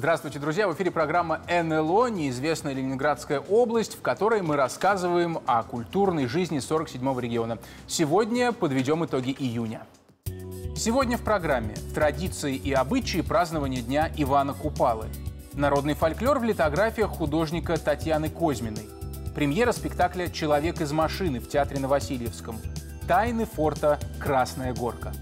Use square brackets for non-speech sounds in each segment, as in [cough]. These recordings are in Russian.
Здравствуйте, друзья! В эфире программа НЛО «Неизвестная Ленинградская область», в которой мы рассказываем о культурной жизни 47-го региона. Сегодня подведем итоги июня. Сегодня в программе традиции и обычаи празднования Дня Ивана Купалы. Народный фольклор в литографиях художника Татьяны Козьминой. Премьера спектакля «Человек из машины» в Театре на Васильевском. Тайны форта «Красная горка».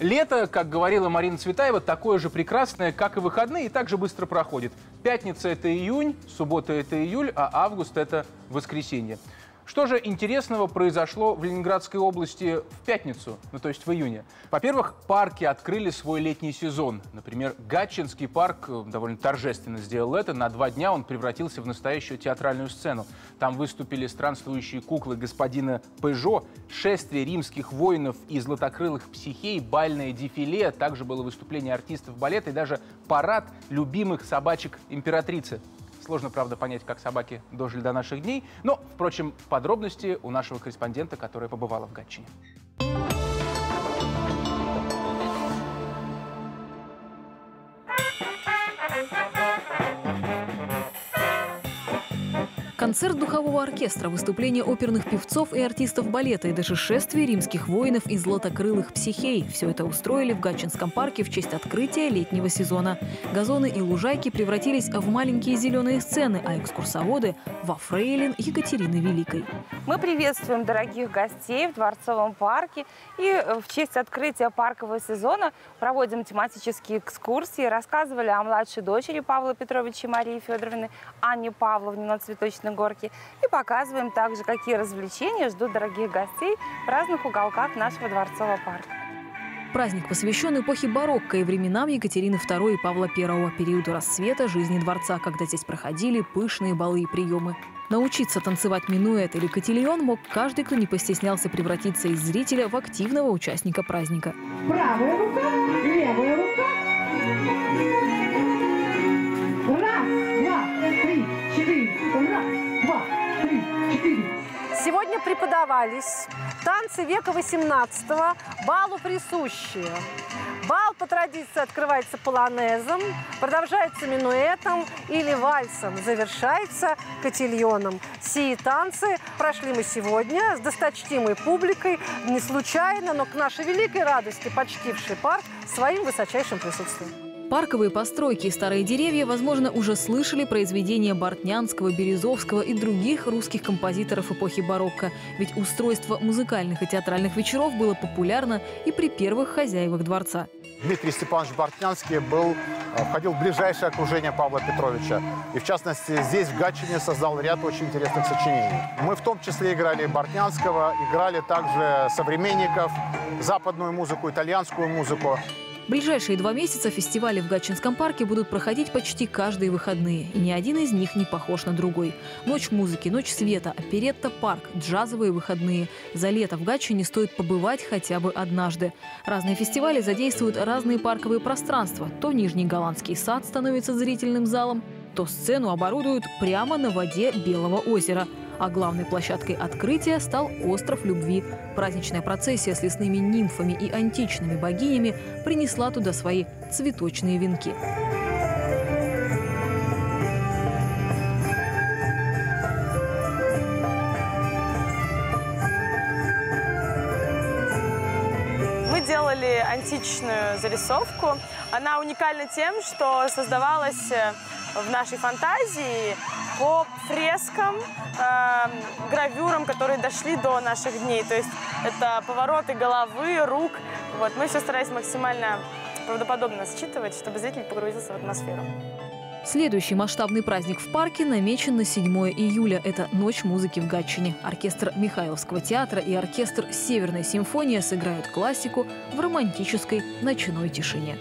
Лето, как говорила Марина Цветаева, такое же прекрасное, как и выходные, и так же быстро проходит. Пятница – это июнь, суббота – это июль, а август – это воскресенье. Что же интересного произошло в Ленинградской области в пятницу, ну то есть в июне? Во-первых, парки открыли свой летний сезон. Например, Гатчинский парк э, довольно торжественно сделал это. На два дня он превратился в настоящую театральную сцену. Там выступили странствующие куклы господина Пежо, шествие римских воинов и златокрылых психей, бальное дефиле, также было выступление артистов балета и даже парад любимых собачек императрицы. Сложно, правда, понять, как собаки дожили до наших дней. Но, впрочем, подробности у нашего корреспондента, которая побывала в Гатчине. Концерт духового оркестра, выступление оперных певцов и артистов балета и даже шествие римских воинов и златокрылых психей – все это устроили в Гатчинском парке в честь открытия летнего сезона. Газоны и лужайки превратились в маленькие зеленые сцены, а экскурсоводы – во фрейлин Екатерины Великой. Мы приветствуем дорогих гостей в Дворцовом парке и э, в честь открытия паркового сезона проводим тематические экскурсии, рассказывали о младшей дочери Павла Петровича и Марии Федоровны, Анне Павловне на цветочной Красной Горки. И показываем также, какие развлечения ждут дорогих гостей в разных уголках нашего Дворцового парка. Праздник посвящен эпохе барокко и временам Екатерины II и Павла I, периоду расцвета жизни дворца, когда здесь проходили пышные балы и приемы. Научиться танцевать минуэт или котильон мог каждый, кто не постеснялся превратиться из зрителя в активного участника праздника. Правая рука, левая рука. Сегодня преподавались танцы века 18-го, балу присущие. Бал по традиции открывается полонезом, продолжается минуэтом или вальсом, завершается котильоном. Сии танцы прошли мы сегодня с досточтимой публикой, не случайно, но к нашей великой радости почтивший парк своим высочайшим присутствием. Парковые постройки и старые деревья, возможно, уже слышали произведения Бортнянского, Березовского и других русских композиторов эпохи барокко. Ведь устройство музыкальных и театральных вечеров было популярно и при первых хозяевах дворца. Дмитрий Степанович Бортнянский был, э, входил в ближайшее окружение Павла Петровича. И, в частности, здесь, в Гатчине, создал ряд очень интересных сочинений. Мы в том числе играли Бортнянского, играли также современников, западную музыку, итальянскую музыку ближайшие два месяца фестивали в Гатчинском парке будут проходить почти каждые выходные, и ни один из них не похож на другой. Ночь музыки, ночь света, оперетта парк, джазовые выходные. За лето в Гатчине стоит побывать хотя бы однажды. Разные фестивали задействуют разные парковые пространства. То Нижний Голландский сад становится зрительным залом, то сцену оборудуют прямо на воде Белого озера – а главной площадкой открытия стал «Остров любви». Праздничная процессия с лесными нимфами и античными богинями принесла туда свои цветочные венки. Делали античную зарисовку. Она уникальна тем, что создавалась э, в нашей фантазии по фрескам, э, гравюрам, которые дошли до наших дней. То есть это повороты головы, рук. Вот. Мы все старались максимально правдоподобно считывать, чтобы зритель погрузился в атмосферу. Следующий масштабный праздник в парке намечен на 7 июля. Это Ночь музыки в Гатчине. Оркестр Михайловского театра и оркестр Северная симфония сыграют классику в романтической ночной тишине.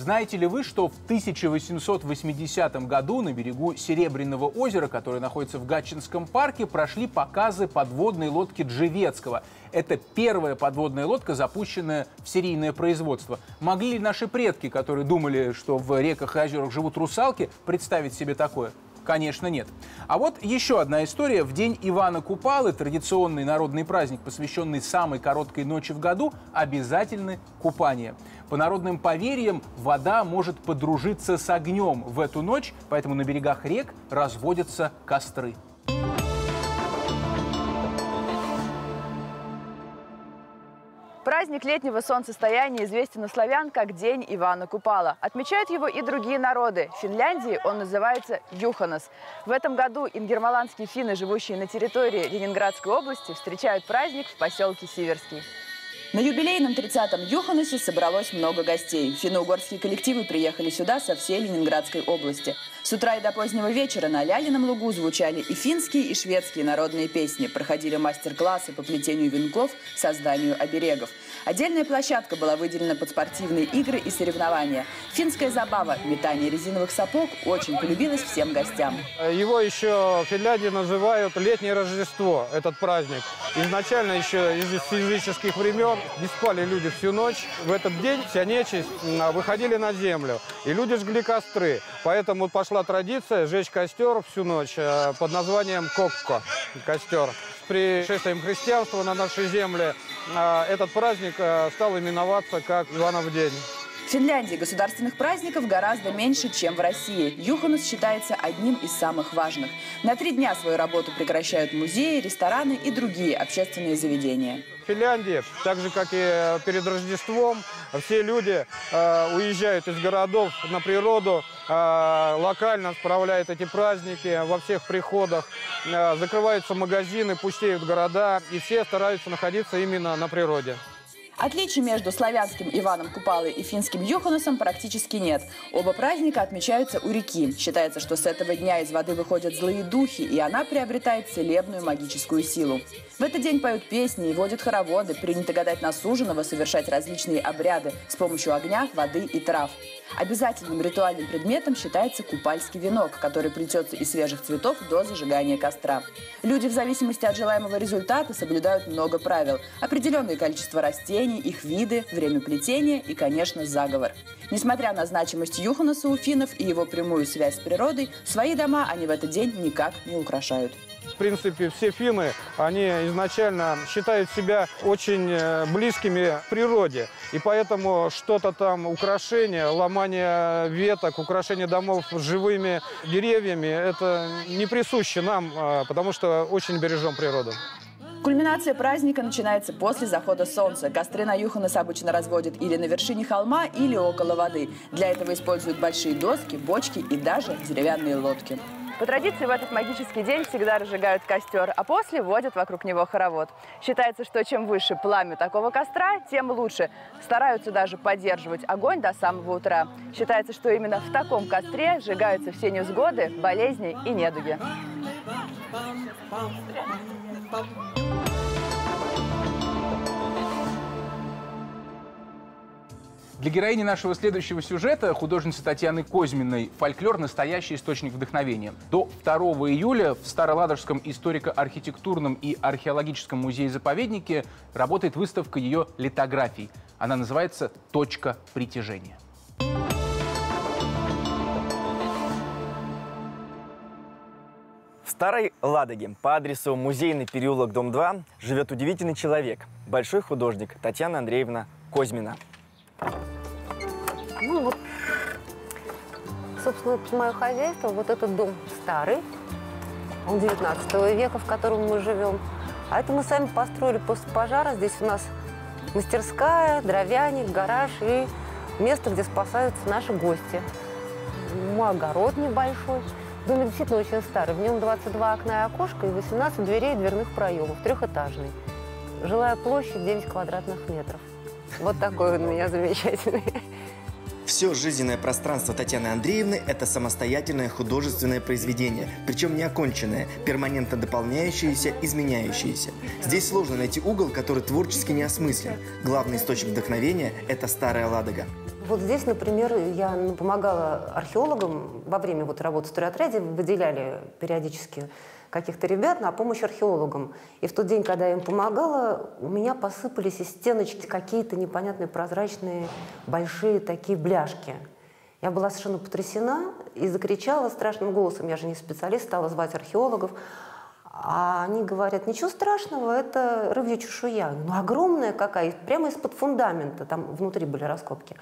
Знаете ли вы, что в 1880 году на берегу Серебряного озера, которое находится в Гатчинском парке, прошли показы подводной лодки Джевецкого. Это первая подводная лодка, запущенная в серийное производство. Могли ли наши предки, которые думали, что в реках и озерах живут русалки, представить себе такое? Конечно, нет. А вот еще одна история. В день Ивана Купалы, традиционный народный праздник, посвященный самой короткой ночи в году, обязательны купания. По народным поверьям, вода может подружиться с огнем в эту ночь, поэтому на берегах рек разводятся костры. Праздник летнего солнцестояния известен у славян как День Ивана Купала. Отмечают его и другие народы. В Финляндии он называется Юханас. В этом году ингермаландские финны, живущие на территории Ленинградской области, встречают праздник в поселке Сиверский. На юбилейном 30-м Юханусе собралось много гостей. Финно-угорские коллективы приехали сюда со всей Ленинградской области. С утра и до позднего вечера на Лялином лугу звучали и финские, и шведские народные песни. Проходили мастер-классы по плетению венков, созданию оберегов. Отдельная площадка была выделена под спортивные игры и соревнования. Финская забава – метание резиновых сапог – очень полюбилась всем гостям. Его еще в Финляндии называют «Летнее Рождество», этот праздник. Изначально еще из языческих времен не спали люди всю ночь. В этот день вся нечисть выходили на землю, и люди жгли костры. Поэтому пошла традиция сжечь костер всю ночь э, под названием «Кокко» – костер. С пришествием христианства на нашей земле э, этот праздник стал именоваться как Иванов день. В Финляндии государственных праздников гораздо меньше, чем в России. Юханус считается одним из самых важных. На три дня свою работу прекращают музеи, рестораны и другие общественные заведения. В Финляндии, так же как и перед Рождеством, все люди э, уезжают из городов на природу, э, локально справляют эти праздники во всех приходах, э, закрываются магазины, пустеют города, и все стараются находиться именно на природе. Отличий между славянским Иваном Купалой и финским Юханусом практически нет. Оба праздника отмечаются у реки. Считается, что с этого дня из воды выходят злые духи, и она приобретает целебную магическую силу. В этот день поют песни и водят хороводы. Принято гадать на суженого, совершать различные обряды с помощью огня, воды и трав. Обязательным ритуальным предметом считается купальский венок, который плетется из свежих цветов до зажигания костра. Люди в зависимости от желаемого результата соблюдают много правил. Определенное количество растений, их виды, время плетения и, конечно, заговор. Несмотря на значимость Юханаса у и его прямую связь с природой, свои дома они в этот день никак не украшают. В принципе, все финны, они изначально считают себя очень э, близкими природе. И поэтому что-то там, украшение, ломание веток, украшение домов живыми деревьями, это не присуще нам, а, потому что очень бережем природу. Кульминация праздника начинается после захода солнца. Костры на Юханас обычно разводят или на вершине холма, или около воды. Для этого используют большие доски, бочки и даже деревянные лодки. По традиции в этот магический день всегда разжигают костер, а после водят вокруг него хоровод. Считается, что чем выше пламя такого костра, тем лучше. Стараются даже поддерживать огонь до самого утра. Считается, что именно в таком костре сжигаются все невзгоды, болезни и недуги. Для героини нашего следующего сюжета, художницы Татьяны Козьминой, фольклор – настоящий источник вдохновения. До 2 июля в Староладожском историко-архитектурном и археологическом музее-заповеднике работает выставка ее литографий. Она называется «Точка притяжения». В Старой Ладоге по адресу Музейный переулок, дом 2 живет удивительный человек, большой художник Татьяна Андреевна Козьмина. Ну вот, собственно, это мое хозяйство. Вот этот дом старый, он 19 века, в котором мы живем. А это мы сами построили после пожара. Здесь у нас мастерская, дровяник, гараж и место, где спасаются наши гости. Мой огород небольшой. Дом действительно очень старый. В нем 22 окна и окошка и 18 дверей и дверных проемов, трехэтажный. Жилая площадь 9 квадратных метров. Вот такой он у меня замечательный. Все жизненное пространство Татьяны Андреевны – это самостоятельное художественное произведение, причем не оконченное, перманентно дополняющееся, изменяющееся. Здесь сложно найти угол, который творчески не осмыслен. Главный источник вдохновения – это Старая Ладога. Вот здесь, например, я помогала археологам во время вот работы в стройотряде, выделяли периодически каких-то ребят на помощь археологам. И в тот день, когда я им помогала, у меня посыпались из стеночки какие-то непонятные прозрачные большие такие бляшки. Я была совершенно потрясена и закричала страшным голосом. Я же не специалист, стала звать археологов. А они говорят, ничего страшного, это рыбья чешуя. Ну, огромная какая, прямо из-под фундамента, там внутри были раскопки.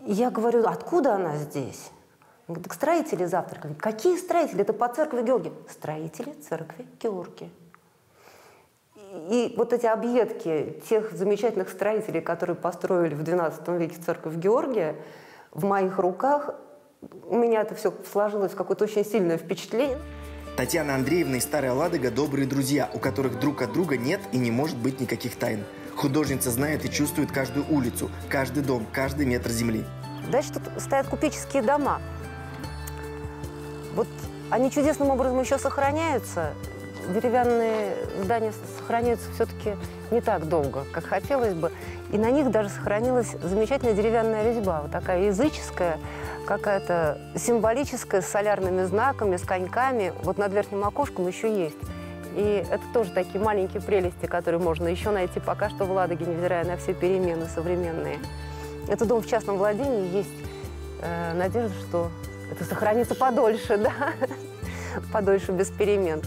Я говорю, откуда она здесь? Он говорит, так строители завтракали. Какие строители? Это по церкви Георгия. Строители церкви Георгия. И вот эти объедки тех замечательных строителей, которые построили в XII веке церковь Георгия, в моих руках, у меня это все сложилось в какое-то очень сильное впечатление. Татьяна Андреевна и Старая Ладога – добрые друзья, у которых друг от друга нет и не может быть никаких тайн. Художница знает и чувствует каждую улицу, каждый дом, каждый метр земли. Дальше тут стоят купеческие дома. Вот они чудесным образом еще сохраняются. Деревянные здания сохраняются все-таки не так долго, как хотелось бы. И на них даже сохранилась замечательная деревянная резьба, вот такая языческая, какая-то символическая, с солярными знаками, с коньками. Вот над верхним окошком еще есть. И это тоже такие маленькие прелести, которые можно еще найти пока что в Ладоге, невзирая на все перемены современные. Это дом в частном владении, есть э, надежда, что это сохранится подольше, да, подольше без перемен.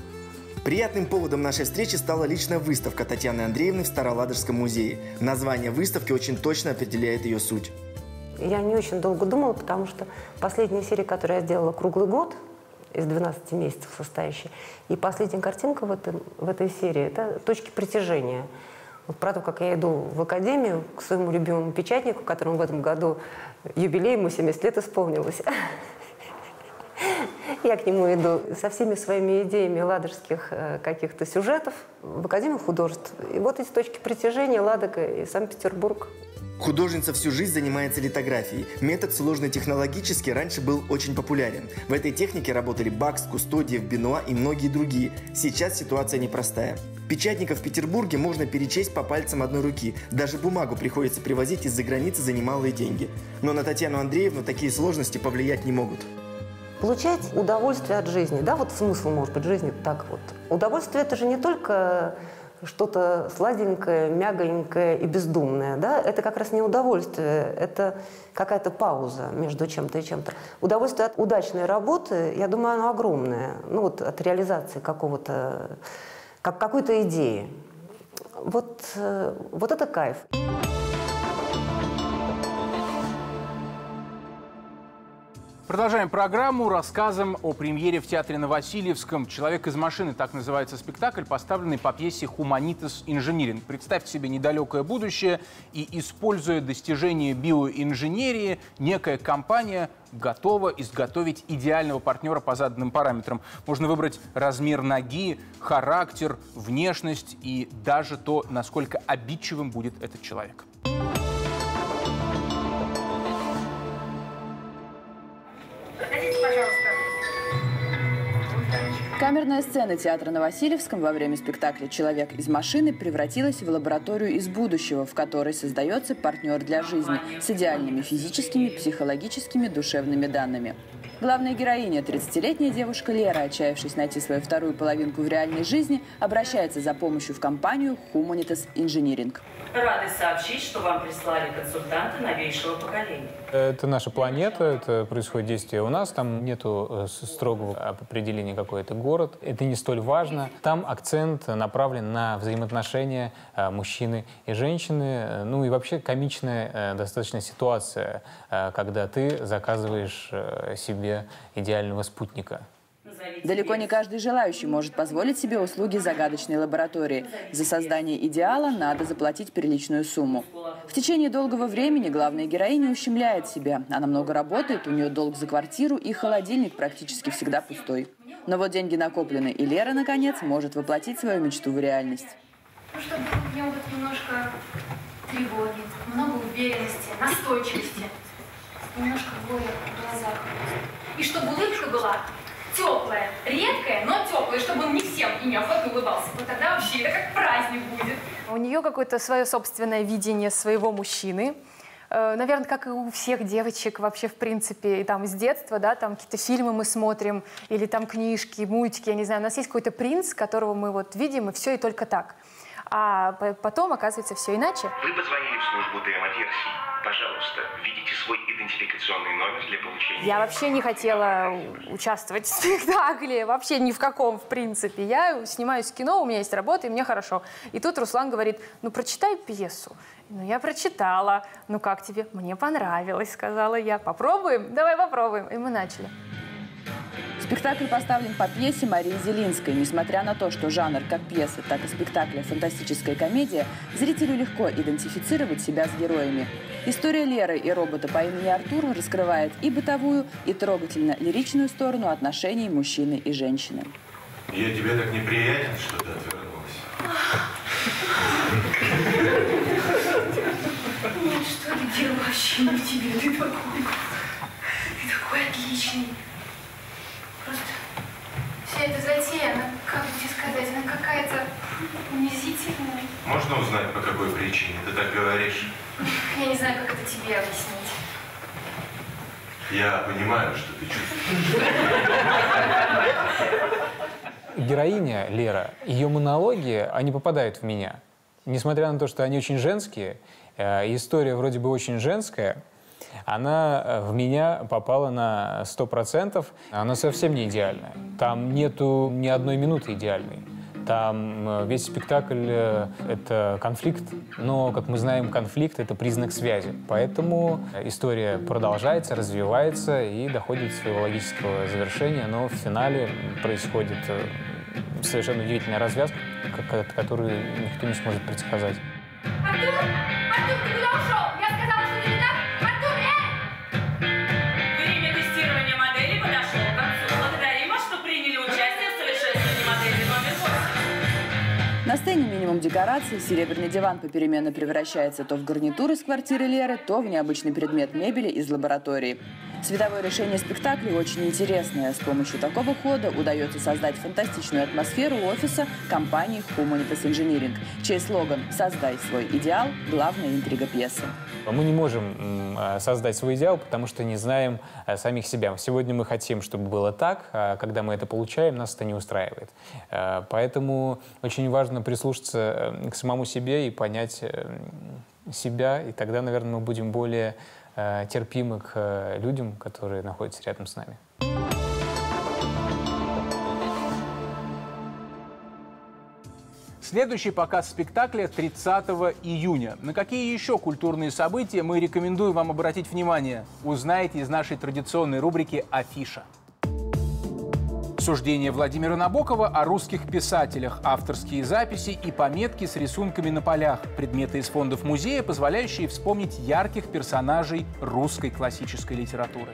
Приятным поводом нашей встречи стала личная выставка Татьяны Андреевны в Староладожском музее. Название выставки очень точно определяет ее суть. Я не очень долго думала, потому что последняя серия, которую я сделала круглый год, из 12 месяцев состоящая, и последняя картинка в, этом, в этой серии – это точки притяжения. Вот про то, как я иду в академию к своему любимому печатнику, которому в этом году юбилей, ему 70 лет исполнилось. Я к нему иду со всеми своими идеями ладожских э, каких-то сюжетов в Академию художеств. И вот эти точки притяжения Ладога и Санкт-Петербург. Художница всю жизнь занимается литографией. Метод сложный технологически раньше был очень популярен. В этой технике работали Бакс, Кустодиев, Бенуа и многие другие. Сейчас ситуация непростая. Печатников в Петербурге можно перечесть по пальцам одной руки. Даже бумагу приходится привозить из-за границы за немалые деньги. Но на Татьяну Андреевну такие сложности повлиять не могут. Получать удовольствие от жизни, да, вот смысл, может быть, жизни так вот. Удовольствие – это же не только что-то сладенькое, мягонькое и бездумное. Да? Это как раз не удовольствие, это какая-то пауза между чем-то и чем-то. Удовольствие от удачной работы, я думаю, оно огромное. Ну вот от реализации какого-то, как какой-то идеи. Вот, э, вот это кайф. Продолжаем программу рассказом о премьере в театре на Васильевском. «Человек из машины» – так называется спектакль, поставленный по пьесе «Хуманитас инжиниринг». Представьте себе недалекое будущее, и, используя достижения биоинженерии, некая компания готова изготовить идеального партнера по заданным параметрам. Можно выбрать размер ноги, характер, внешность и даже то, насколько обидчивым будет этот человек. Камерная сцена театра на Васильевском во время спектакля «Человек из машины» превратилась в лабораторию из будущего, в которой создается партнер для жизни с идеальными физическими, психологическими, душевными данными. Главная героиня, 30-летняя девушка Лера, отчаявшись найти свою вторую половинку в реальной жизни, обращается за помощью в компанию Humanitas Engineering. Рады сообщить, что вам прислали консультанты новейшего поколения. Это наша планета, это происходит действие у нас, там нету э, строгого определения, какой это город. Это не столь важно. Там акцент направлен на взаимоотношения э, мужчины и женщины. Ну и вообще комичная э, достаточно ситуация, когда ты заказываешь себе идеального спутника. Далеко не каждый желающий может позволить себе услуги загадочной лаборатории. За создание идеала надо заплатить приличную сумму. В течение долгого времени главная героиня ущемляет себя. Она много работает, у нее долг за квартиру и холодильник практически всегда пустой. Но вот деньги накоплены, и Лера, наконец, может воплотить свою мечту в реальность. Ну, чтобы в нем вот немножко тревоги, много уверенности, настойчивости, немножко боли в глазах. И чтобы улыбка была теплая, редкая, но теплая, чтобы он не всем и неохотно улыбался. Вот тогда вообще это как праздник будет. У нее какое-то свое собственное видение своего мужчины. Э, Наверное, как и у всех девочек вообще, в принципе, и там с детства, да, там какие-то фильмы мы смотрим, или там книжки, мультики, я не знаю, у нас есть какой-то принц, которого мы вот видим, и все, и только так. А по- потом, оказывается, все иначе. Вы позвонили в службу демо-версий. Пожалуйста, введите свой идентификационный номер для получения... Я вообще не хотела участвовать в спектакле, вообще ни в каком, в принципе. Я снимаюсь в кино, у меня есть работа, и мне хорошо. И тут Руслан говорит, ну, прочитай пьесу. Ну, я прочитала. Ну, как тебе? Мне понравилось, сказала я. Попробуем? Давай попробуем. И мы начали. Спектакль поставлен по пьесе Марии Зелинской. Несмотря на то, что жанр как пьесы, так и спектакля фантастическая комедия, зрителю легко идентифицировать себя с героями. История Леры и робота по имени Артур раскрывает и бытовую, и трогательно-лиричную сторону отношений мужчины и женщины. Я тебе так неприятен, что ты отвернулась. Ну что не в тебе? Ты такой, ты такой отличный. Просто вся эта затея, она, как бы тебе сказать, она какая-то унизительная. Можно узнать, по какой причине ты так говоришь? Я не знаю, как это тебе объяснить. Я понимаю, что ты чувствуешь. Героиня Лера, ее монологи, они попадают в меня. Несмотря на то, что они очень женские, э, история вроде бы очень женская, она э, в меня попала на 100%. Она совсем не идеальная. Там нету ни одной минуты идеальной. Там э, весь спектакль э, — это конфликт, но, как мы знаем, конфликт — это признак связи. Поэтому история продолжается, развивается и доходит до своего логического завершения, но в финале происходит совершенно удивительная развязка, ко- ко- которую никто не сможет предсказать. Артур! Минимум декораций, серебряный диван попеременно превращается то в гарнитур из квартиры Леры, то в необычный предмет мебели из лаборатории. Световое решение спектакля очень интересное. С помощью такого хода удается создать фантастичную атмосферу офиса компании Humanitas Engineering, чей слоган «Создай свой идеал» – главная интрига пьесы. Мы не можем э, создать свой идеал, потому что не знаем э, самих себя. Сегодня мы хотим, чтобы было так, а когда мы это получаем, нас это не устраивает. Поэтому очень важно прислушаться э, к самому себе и понять э, себя, и тогда, наверное, мы будем более э, терпимы к э, людям, которые находятся рядом с нами. Следующий показ спектакля 30 июня. На какие еще культурные события мы рекомендуем вам обратить внимание? Узнаете из нашей традиционной рубрики «Афиша». Суждение Владимира Набокова о русских писателях, авторские записи и пометки с рисунками на полях, предметы из фондов музея, позволяющие вспомнить ярких персонажей русской классической литературы.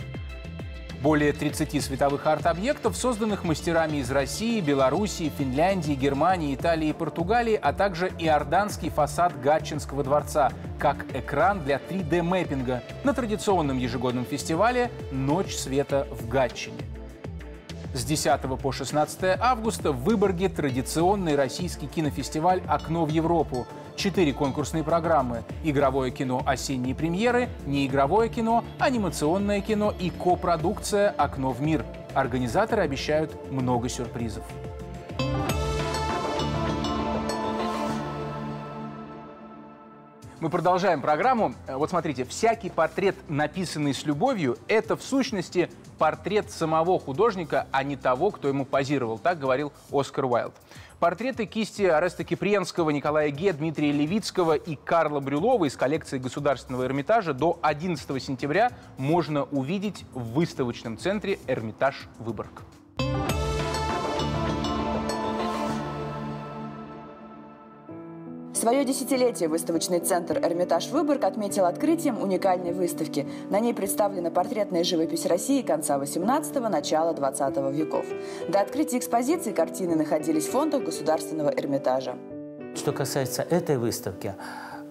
Более 30 световых арт-объектов, созданных мастерами из России, Белоруссии, Финляндии, Германии, Италии и Португалии, а также иорданский фасад Гатчинского дворца, как экран для 3D-мэппинга на традиционном ежегодном фестивале «Ночь света в Гатчине». С 10 по 16 августа в Выборге традиционный российский кинофестиваль «Окно в Европу». Четыре конкурсные программы – игровое кино «Осенние премьеры», неигровое кино, анимационное кино и копродукция «Окно в мир». Организаторы обещают много сюрпризов. Мы продолжаем программу. Э, Вот смотрите, всякий портрет, написанный с любовью, это в сущности портрет самого художника, а не того, кто ему позировал. Так говорил Оскар Уайлд. Портреты кисти Ареста Кипренского, Николая Ге, Дмитрия Левицкого и Карла Брюлова из коллекции Государственного Эрмитажа до 11 сентября можно увидеть в выставочном центре «Эрмитаж Выборг». Свое десятилетие выставочный центр «Эрмитаж Выборг» отметил открытием уникальной выставки. На ней представлена портретная живопись России конца 18-го, начала 20 веков. До открытия экспозиции картины находились в фондах Государственного Эрмитажа. Что касается этой выставки,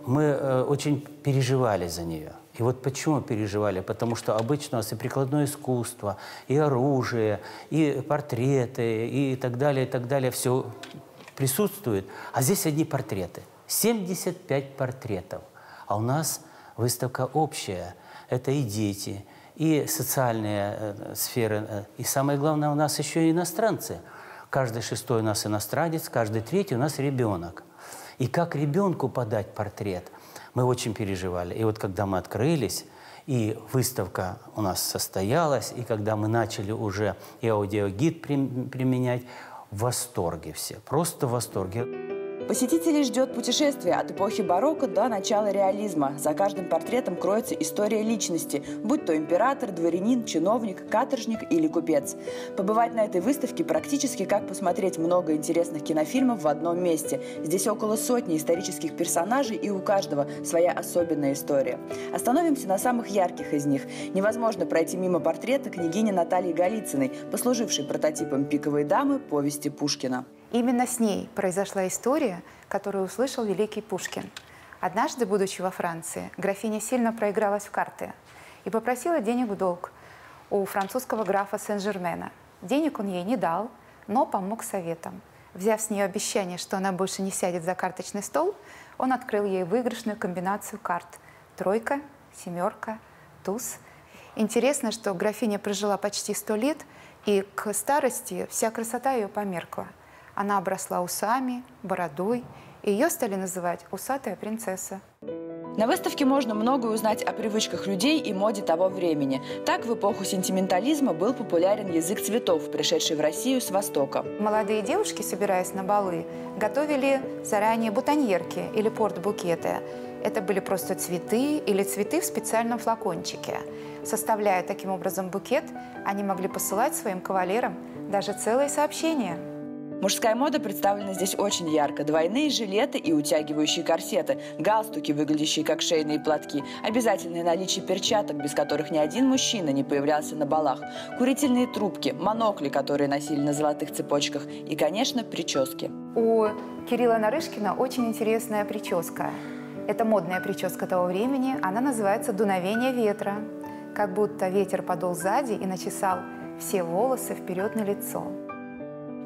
мы э, очень переживали за нее. И вот почему переживали? Потому что обычно у нас и прикладное искусство, и оружие, и портреты, и так далее, и так далее, все присутствует. А здесь одни портреты. 75 портретов. А у нас выставка общая. Это и дети, и социальные э, сферы. э, И самое главное, у нас еще и иностранцы. Каждый шестой у нас иностранец, каждый третий у нас ребенок. И как ребенку подать портрет, мы очень переживали. И вот когда мы открылись, и выставка у нас состоялась, и когда мы начали уже и аудиогид прим- применять, в восторге все, просто в восторге. Посетителей ждет путешествие от эпохи барокко до начала реализма. За каждым портретом кроется история личности, будь то император, дворянин, чиновник, каторжник или купец. Побывать на этой выставке практически как посмотреть много интересных кинофильмов в одном месте. Здесь около сотни исторических персонажей, и у каждого своя особенная история. Остановимся на самых ярких из них. Невозможно пройти мимо портрета княгини Натальи Голицыной, послужившей прототипом «Пиковой дамы» повести Пушкина. Именно с ней произошла история, которую услышал великий Пушкин. Однажды, будучи во Франции, графиня сильно проигралась в карты и попросила денег в долг у французского графа Сен-Жермена. Денег он ей не дал, но помог советом. Взяв с нее обещание, что она больше не сядет за карточный стол, он открыл ей выигрышную комбинацию карт – тройка, семерка, туз. Интересно, что графиня прожила почти сто лет, и к старости вся красота ее померкла – она обросла усами, бородой, и ее стали называть «усатая принцесса». На выставке можно многое узнать о привычках людей и моде того времени. Так, в эпоху сентиментализма был популярен язык цветов, пришедший в Россию с Востока. Молодые девушки, собираясь на балы, готовили заранее бутоньерки или порт-букеты. Это были просто цветы или цветы в специальном флакончике. Составляя таким образом букет, они могли посылать своим кавалерам даже целые сообщения – Мужская мода представлена здесь очень ярко. Двойные жилеты и утягивающие корсеты, галстуки, выглядящие как шейные платки, обязательное наличие перчаток, без которых ни один мужчина не появлялся на балах, курительные трубки, монокли, которые носили на золотых цепочках и, конечно, прически. У Кирилла Нарышкина очень интересная прическа. Это модная прическа того времени. Она называется «Дуновение ветра». Как будто ветер подул сзади и начесал все волосы вперед на лицо.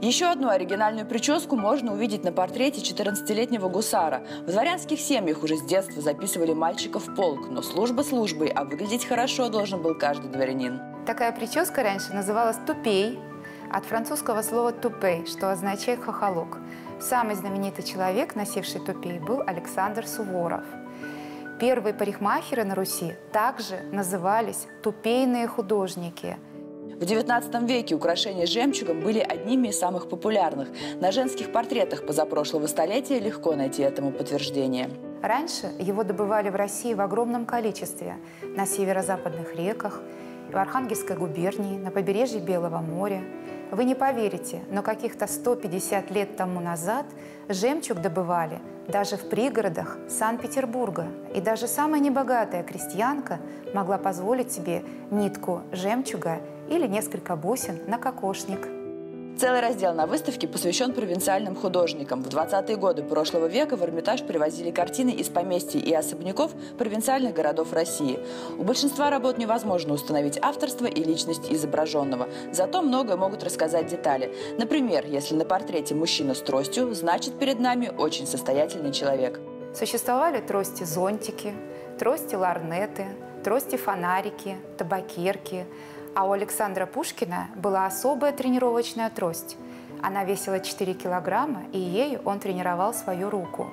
Еще одну оригинальную прическу можно увидеть на портрете 14-летнего гусара. В дворянских семьях уже с детства записывали мальчиков в полк, но служба службой, а выглядеть хорошо должен был каждый дворянин. Такая прическа раньше называлась «тупей», от французского слова «тупей», что означает «хохолок». Самый знаменитый человек, носивший тупей, был Александр Суворов. Первые парикмахеры на Руси также назывались «тупейные художники», в XIX веке украшения жемчугом были одними из самых популярных. На женских портретах позапрошлого столетия легко найти этому подтверждение. Раньше его добывали в России в огромном количестве на северо-западных реках, в Архангельской губернии, на побережье Белого моря. Вы не поверите, но каких-то 150 лет тому назад жемчуг добывали даже в пригородах Санкт-Петербурга. И даже самая небогатая крестьянка могла позволить себе нитку жемчуга или несколько бусин на кокошник. Целый раздел на выставке посвящен провинциальным художникам. В 20-е годы прошлого века в Эрмитаж привозили картины из поместьй и особняков провинциальных городов России. У большинства работ невозможно установить авторство и личность изображенного. Зато многое могут рассказать детали. Например, если на портрете мужчина с тростью, значит перед нами очень состоятельный человек. Существовали трости-зонтики, трости-ларнеты, трости-фонарики, табакерки – а у Александра Пушкина была особая тренировочная трость. Она весила 4 килограмма, и ею он тренировал свою руку.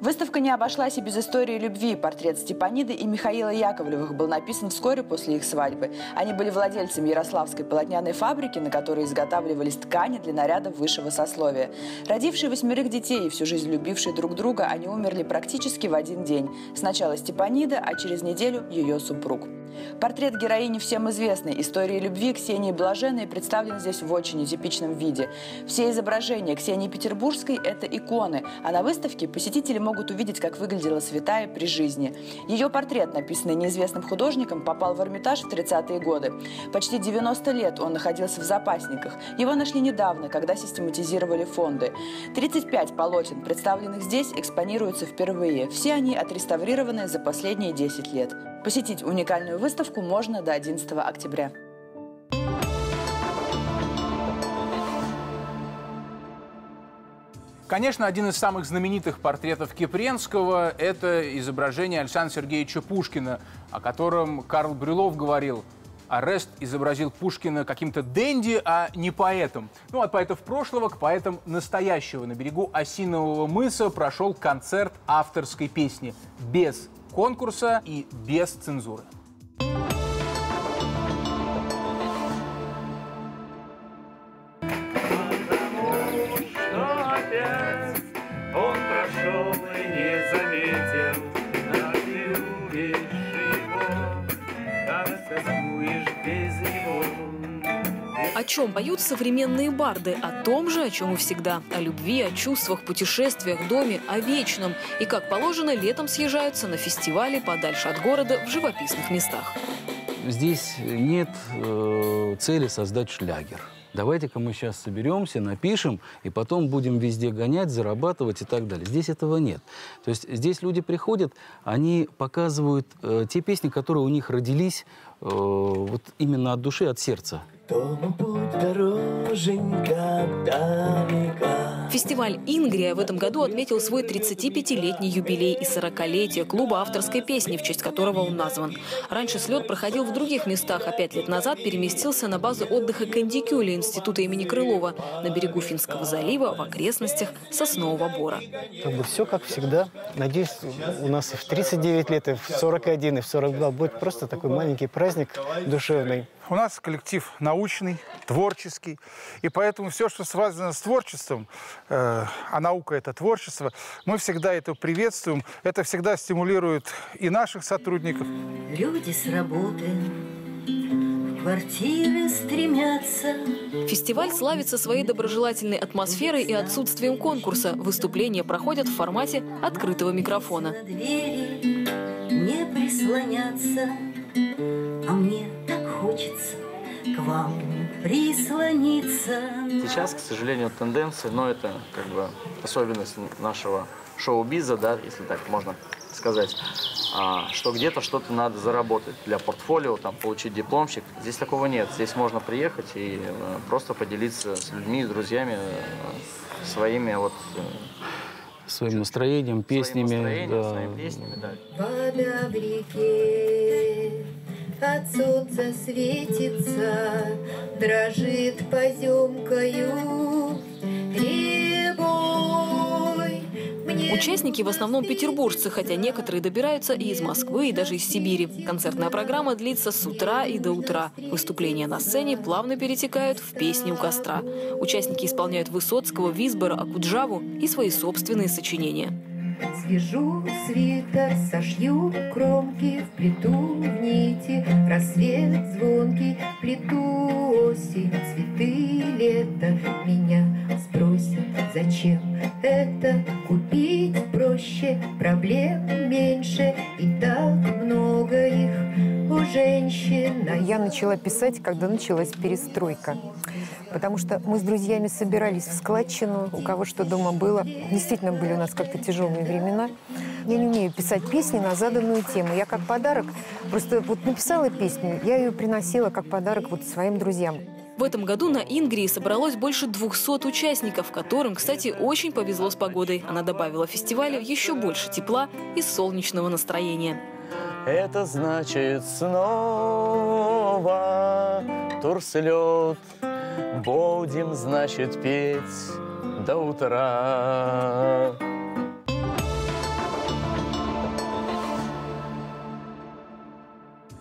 Выставка не обошлась и без истории любви. Портрет Степаниды и Михаила Яковлевых был написан вскоре после их свадьбы. Они были владельцами Ярославской полотняной фабрики, на которой изготавливались ткани для нарядов высшего сословия. Родившие восьмерых детей и всю жизнь любившие друг друга, они умерли практически в один день. Сначала Степанида, а через неделю ее супруг. Портрет героини всем известной истории любви Ксении Блаженной представлен здесь в очень нетипичном виде. Все изображения Ксении Петербургской – это иконы, а на выставке посетители могут увидеть, как выглядела святая при жизни. Ее портрет, написанный неизвестным художником, попал в Эрмитаж в 30-е годы. Почти 90 лет он находился в запасниках. Его нашли недавно, когда систематизировали фонды. 35 полотен, представленных здесь, экспонируются впервые. Все они отреставрированы за последние 10 лет. Посетить уникальную выставку можно до 11 октября. Конечно, один из самых знаменитых портретов Кипренского – это изображение Александра Сергеевича Пушкина, о котором Карл Брюлов говорил Арест изобразил Пушкина каким-то денди, а не поэтом. Ну, от поэтов прошлого к поэтам настоящего. На берегу Осинового мыса прошел концерт авторской песни без конкурса и без цензуры. Чем поют современные барды? О том же, о чем и всегда. О любви, о чувствах, путешествиях, доме, о вечном. И, как положено, летом съезжаются на фестивали подальше от города в живописных местах. Здесь нет э, цели создать шлягер. Давайте-ка мы сейчас соберемся, напишем, и потом будем везде гонять, зарабатывать и так далее. Здесь этого нет. То есть здесь люди приходят, они показывают э, те песни, которые у них родились э, вот именно от души, от сердца. Дому путь дороженька далека. Фестиваль «Ингрия» в этом году отметил свой 35-летний юбилей и 40-летие клуба авторской песни, в честь которого он назван. Раньше слет проходил в других местах, а пять лет назад переместился на базу отдыха Кандикюли Института имени Крылова на берегу Финского залива в окрестностях Соснового Бора. Как бы все как всегда. Надеюсь, у нас и в 39 лет, и в 41, и в 42 будет просто такой маленький праздник душевный. У нас коллектив научный, творческий, и поэтому все, что связано с творчеством, э, а наука – это творчество, мы всегда это приветствуем, это всегда стимулирует и наших сотрудников. Люди с работы в квартиры стремятся. Фестиваль славится своей доброжелательной атмосферой и отсутствием конкурса. Выступления проходят в формате открытого микрофона. Двери не прислоняться, вам прислониться. Сейчас, к сожалению, тенденция, но это как бы особенность нашего шоу-биза, да, если так можно сказать, а, что где-то что-то надо заработать для портфолио, там, получить дипломчик. Здесь такого нет. Здесь можно приехать и э, просто поделиться с людьми, с друзьями э, своими вот э, Своим настроением, песнями. настроением, да. своими песнями, да. Вода в реке от солнца светится, дрожит поземкою. Мне Участники в основном петербуржцы, хотя некоторые добираются и из Москвы, и даже из Сибири. Концертная программа длится с утра и до утра. Выступления на сцене плавно перетекают в песни у костра. Участники исполняют Высоцкого, Висбора, Акуджаву и свои собственные сочинения. Свяжу свитер, сошью кромки, в плиту в нити, рассвет звонкий, в плиту осень, цветы лето. Меня спросят, зачем это купить проще, проблем меньше, и так много их у женщин. А Я начала писать, когда началась перестройка. Потому что мы с друзьями собирались в складчину, у кого что дома было. Действительно были у нас как-то тяжелые времена. Я не умею писать песни на заданную тему. Я как подарок, просто вот написала песню, я ее приносила как подарок вот своим друзьям. В этом году на Ингрии собралось больше 200 участников, которым, кстати, очень повезло с погодой. Она добавила фестивалю еще больше тепла и солнечного настроения. Это значит снова турслет. Будем, значит, петь до утра.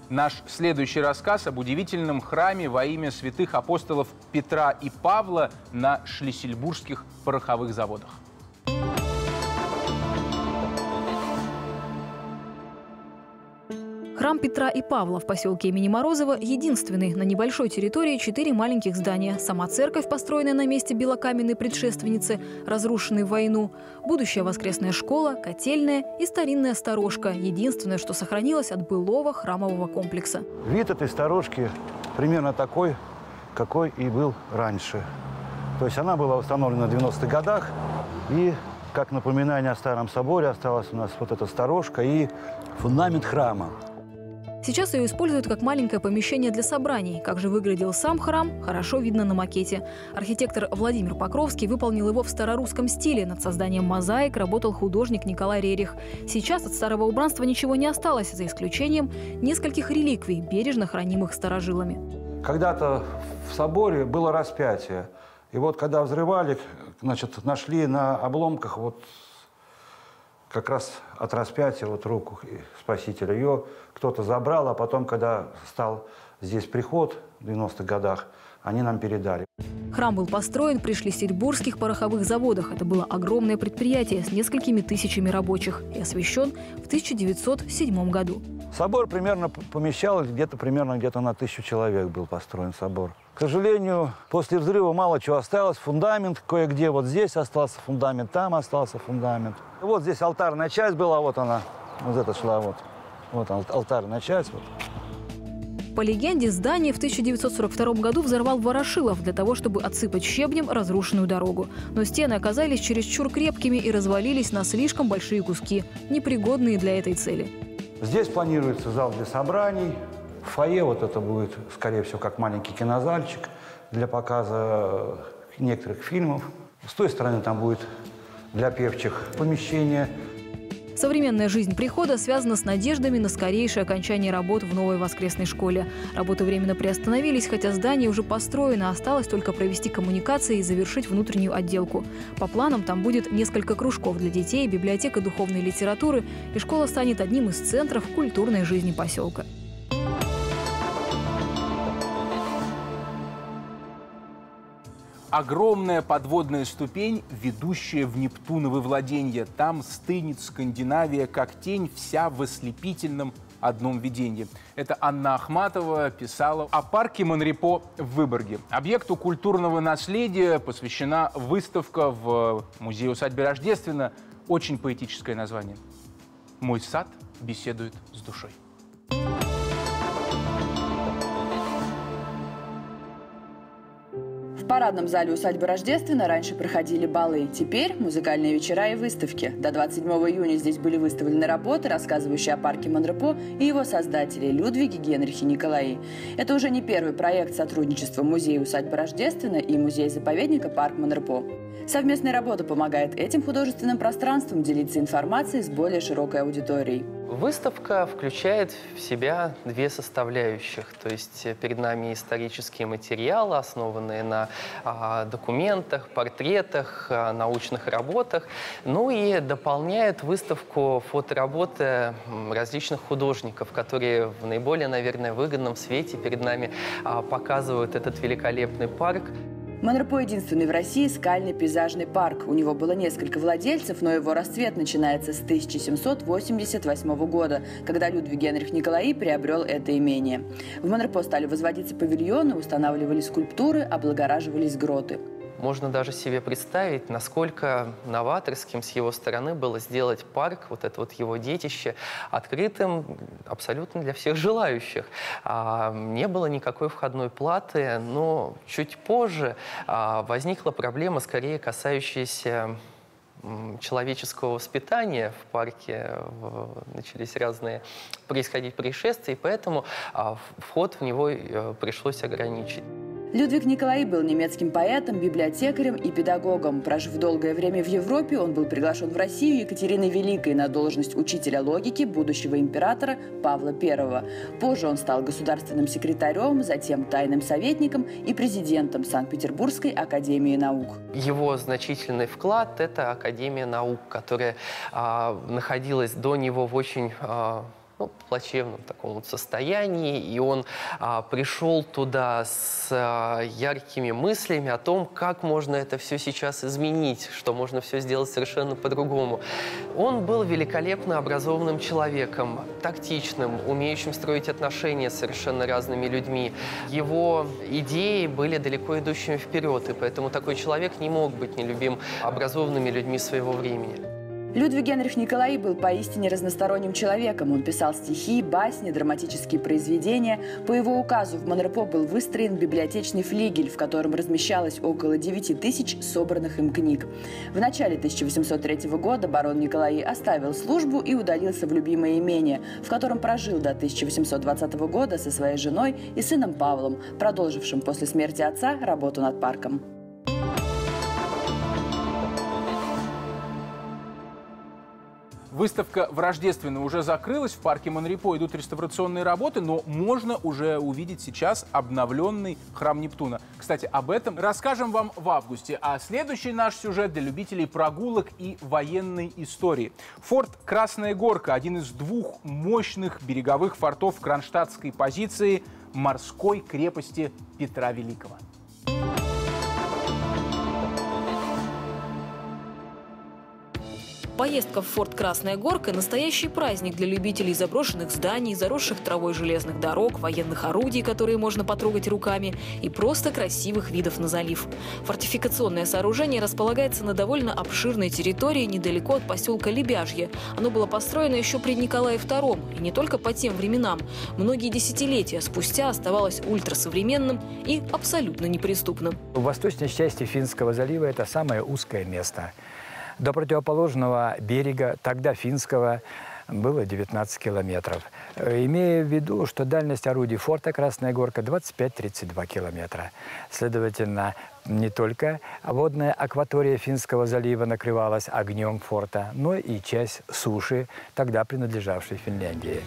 Наш следующий рассказ об удивительном храме во имя святых апостолов Петра и Павла на шлиссельбургских пороховых заводах. Храм Петра и Павла в поселке имени Морозова единственный. На небольшой территории четыре маленьких здания. Сама церковь, построенная на месте белокаменной предшественницы, разрушенной в войну. Будущая воскресная школа, котельная и старинная сторожка. Единственное, что сохранилось от былого храмового комплекса. Вид этой сторожки примерно такой, какой и был раньше. То есть она была установлена в 90-х годах, и как напоминание о Старом Соборе осталась у нас вот эта сторожка и фундамент храма. Сейчас ее используют как маленькое помещение для собраний. Как же выглядел сам храм, хорошо видно на макете. Архитектор Владимир Покровский выполнил его в старорусском стиле. Над созданием мозаик работал художник Николай Рерих. Сейчас от старого убранства ничего не осталось, за исключением нескольких реликвий, бережно хранимых старожилами. Когда-то в соборе было распятие. И вот когда взрывали, значит, нашли на обломках вот как раз от распятия вот руку Спасителя. Ее кто-то забрал, а потом, когда стал здесь приход в 90-х годах, они нам передали. Храм был построен при Шлиссельбургских пороховых заводах. Это было огромное предприятие с несколькими тысячами рабочих и освящен в 1907 году. Собор примерно помещал где-то примерно где-то на тысячу человек был построен собор. К сожалению, после взрыва мало чего осталось. Фундамент кое-где, вот здесь остался фундамент, там остался фундамент. Вот здесь алтарная часть была, вот она, вот эта шла, вот. Вот алтарная часть. Вот. По легенде, здание в 1942 году взорвал Ворошилов для того, чтобы отсыпать щебнем разрушенную дорогу. Но стены оказались чересчур крепкими и развалились на слишком большие куски, непригодные для этой цели. Здесь планируется зал для собраний. Фойе вот это будет, скорее всего, как маленький кинозальчик для показа некоторых фильмов. С той стороны там будет для певчих помещение. Современная жизнь прихода связана с надеждами на скорейшее окончание работ в новой воскресной школе. Работы временно приостановились, хотя здание уже построено, осталось только провести коммуникации и завершить внутреннюю отделку. По планам там будет несколько кружков для детей, библиотека духовной литературы, и школа станет одним из центров культурной жизни поселка. Огромная подводная ступень, ведущая в Нептуновы владения. Там стынет Скандинавия, как тень, вся в ослепительном одном видении. Это Анна Ахматова писала о парке Монрепо в Выборге. Объекту культурного наследия посвящена выставка в музее усадьбы Рождественно. Очень поэтическое название. «Мой сад беседует с душой». В парадном зале усадьбы Рождественно раньше проходили балы. Теперь музыкальные вечера и выставки. До 27 июня здесь были выставлены работы, рассказывающие о парке Монрепо и его создателе Людвиге Генрихе Николаи. Это уже не первый проект сотрудничества музея усадьбы Рождественно и музея-заповедника парк Монрепо. Совместная работа помогает этим художественным пространствам делиться информацией с более широкой аудиторией. Выставка включает в себя две составляющих. То есть э, перед нами исторические материалы, основанные на а, документах, портретах, а, научных работах. Ну и дополняет выставку фотоработы различных художников, которые в наиболее, наверное, выгодном свете перед нами а, показывают этот великолепный парк. Монрепо – единственный в России скальный пейзажный парк. У него было несколько владельцев, но его расцвет начинается с 1788 года, когда Людвиг Генрих Николаи приобрел это имение. В Монрепо стали возводиться павильоны, устанавливались скульптуры, облагораживались гроты. Можно даже себе представить, насколько новаторским с его стороны было сделать парк, вот это вот его детище, открытым абсолютно для всех желающих. А, не было никакой входной платы, но чуть позже а, возникла проблема, скорее касающаяся человеческого воспитания в парке начались разные происходить происшествия, и поэтому а, вход в него э, пришлось ограничить. Людвиг Николай был немецким поэтом, библиотекарем и педагогом. Прожив долгое время в Европе, он был приглашен в Россию Екатериной Великой на должность учителя логики будущего императора Павла I. Позже он стал государственным секретарем, затем тайным советником и президентом Санкт-Петербургской академии наук. Его значительный вклад – это Академия наук, которая а, находилась до него в очень а, ну, плачевном таком вот состоянии, и он а, пришел туда с а, яркими мыслями о том, как можно это все сейчас изменить, что можно все сделать совершенно по-другому. Он был великолепно образованным человеком, тактичным, умеющим строить отношения с совершенно разными людьми. Его идеи были далеко идущими вперед, и поэтому такой человек не мог быть нелюбим образованными людьми своего времени. Людвиг Генрих Николаи был поистине разносторонним человеком. Он писал стихи, басни, драматические произведения. По его указу в Монрепо был выстроен библиотечный флигель, в котором размещалось около 9 тысяч собранных им книг. В начале 1803 года барон Николаи оставил службу и удалился в любимое имение, в котором прожил до 1820 года со своей женой и сыном Павлом, продолжившим после смерти отца работу над парком. Выставка в Рождественную уже закрылась, в парке Монрепо идут реставрационные работы, но можно уже увидеть сейчас обновленный храм Нептуна. Кстати, об этом расскажем вам в августе. А следующий наш сюжет для любителей прогулок и военной истории. Форт Красная Горка – один из двух мощных береговых фортов кронштадтской позиции морской крепости Петра Великого. Поездка в форт Красная Горка – настоящий праздник для любителей заброшенных зданий, заросших травой железных дорог, военных орудий, которые можно потрогать руками, и просто красивых видов на залив. Фортификационное сооружение располагается на довольно обширной территории недалеко от поселка Лебяжье. Оно было построено еще при Николае II, и не только по тем временам. Многие десятилетия спустя оставалось ультрасовременным и абсолютно неприступным. В восточной части Финского залива это самое узкое место. До противоположного берега, тогда финского, было 19 километров. Имея в виду, что дальность орудий форта Красная Горка 25-32 километра. Следовательно, не только водная акватория Финского залива накрывалась огнем форта, но и часть суши, тогда принадлежавшей Финляндии.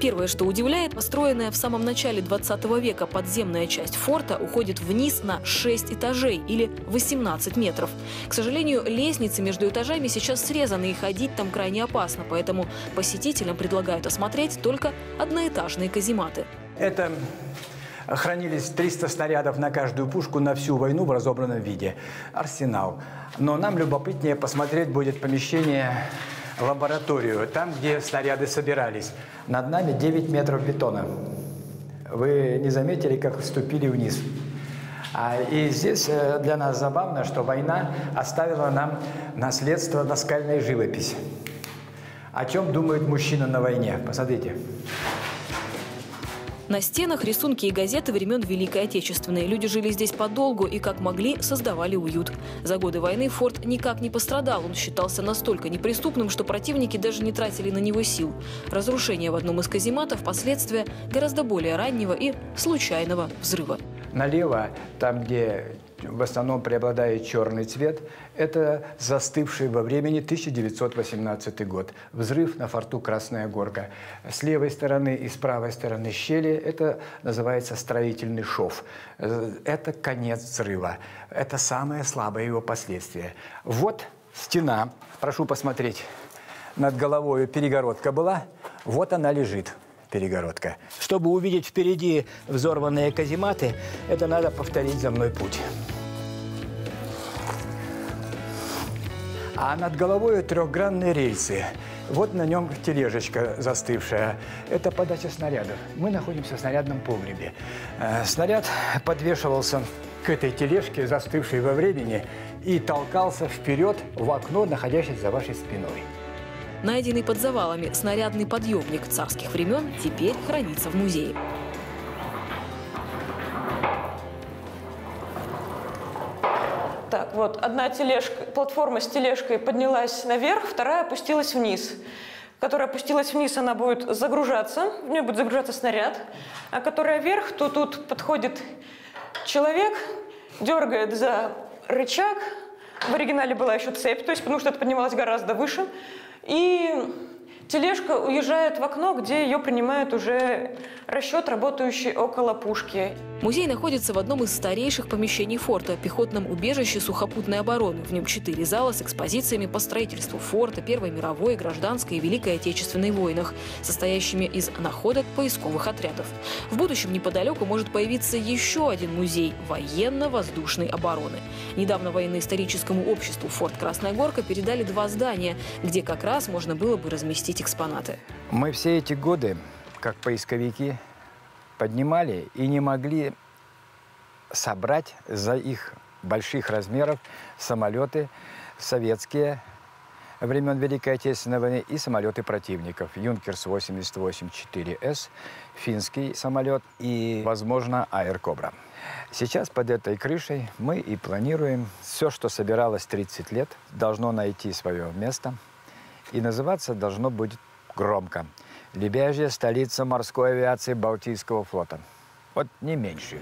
Первое, что удивляет, построенная в самом начале 20 века подземная часть форта уходит вниз на 6 этажей или 18 метров. К сожалению, лестницы между этажами сейчас срезаны и ходить там крайне опасно, поэтому посетителям предлагают осмотреть только одноэтажные казематы. Это хранились 300 снарядов на каждую пушку на всю войну в разобранном виде. Арсенал. Но нам любопытнее посмотреть будет помещение лабораторию, там, где снаряды собирались. Над нами 9 метров бетона. Вы не заметили, как ступили вниз? А, и здесь э, для нас забавно, что война оставила нам наследство наскальной живопись. О чем думает мужчина на войне? Посмотрите. На стенах рисунки и газеты времен Великой Отечественной. Люди жили здесь подолгу и, как могли, создавали уют. За годы войны форт никак не пострадал. Он считался настолько неприступным, что противники даже не тратили на него сил. Разрушение в одном из казематов – последствия гораздо более раннего и случайного взрыва. Налево, там, где в основном преобладает черный цвет, это застывший во времени 1918 год. Взрыв на форту Красная Горка. С левой стороны и с правой стороны щели это называется строительный шов. Это конец взрыва. Это самое слабое его последствие. Вот стена. Прошу посмотреть. Над головой перегородка была. Вот она лежит перегородка. Чтобы увидеть впереди взорванные казематы, это надо повторить за мной путь. А над головой трехгранные рельсы. Вот на нем тележечка застывшая. Это подача снарядов. Мы находимся в снарядном погребе. Э, Снаряд подвешивался к этой тележке, застывшей во времени, и толкался вперед в окно, находящееся за вашей спиной. Найденный под завалами снарядный подъемник царских времен теперь хранится в музее. Так, вот, одна тележка, платформа с тележкой поднялась наверх, вторая опустилась вниз. Которая опустилась вниз, она будет загружаться, в нее будет загружаться снаряд. А которая вверх, то тут подходит человек, дергает за рычаг. В оригинале была еще цепь, то есть потому что это поднималось гораздо выше. И тележка уезжает в окно, где ее принимает уже расчет, работающий около пушки. Музей находится в одном из старейших помещений форта – пехотном убежище сухопутной обороны. В нем четыре зала с экспозициями по строительству форта, Первой мировой, Гражданской и Великой Отечественной войнах, состоящими из находок поисковых отрядов. В будущем неподалеку может появиться еще один музей военно-воздушной обороны. Недавно военно-историческому обществу «Форт Красная Горка» передали два здания, где как раз можно было бы разместить экспонаты. Мы все эти годы, как поисковики, поднимали и не могли собрать за их больших размеров самолеты советские, времен Великой Отечественной войны и самолеты противников. Юнкерс 88-4С, финский самолет и, возможно, Аэркобра. Сейчас под этой крышей мы и планируем все, что собиралось 30 лет, должно найти свое место. И называться должно будет громко. Лебяжья столица морской авиации Балтийского флота. Вот не меньше.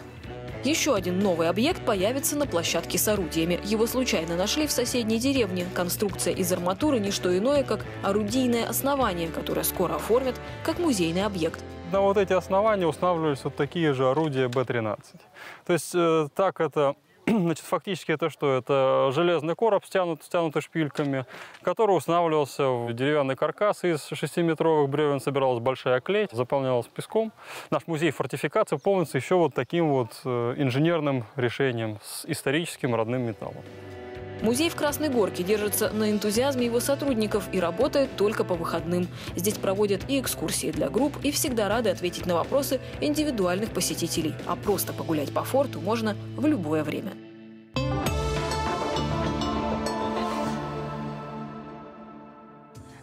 Еще один новый объект появится на площадке с орудиями. Его случайно нашли в соседней деревне. Конструкция из арматуры – не что иное, как орудийное основание, которое скоро оформят как музейный объект. На вот эти основания устанавливались вот такие же орудия Б-13. То есть э, так это [clears throat] Значит, фактически это что? Это железный короб, стянут, стянутый шпильками, который устанавливался в деревянный каркас из 6-метровых бревен, собиралась большая клеть, заполнялась песком. Наш музей фортификации полнится еще вот таким вот э, инженерным решением с историческим родным металлом. Музей в Красной Горке держится на энтузиазме его сотрудников и работает только по выходным. Здесь проводят и экскурсии для групп, и всегда рады ответить на вопросы индивидуальных посетителей. А просто погулять по форту можно в любое время.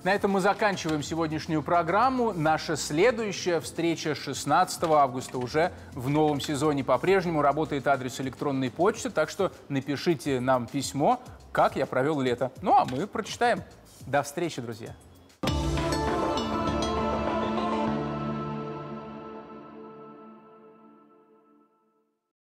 На этом мы заканчиваем сегодняшнюю программу. Наша следующая встреча 16 августа уже в новом сезоне. По-прежнему работает адрес электронной почты, так что напишите нам письмо, как я провел лето. Ну а мы прочитаем. До встречи, друзья!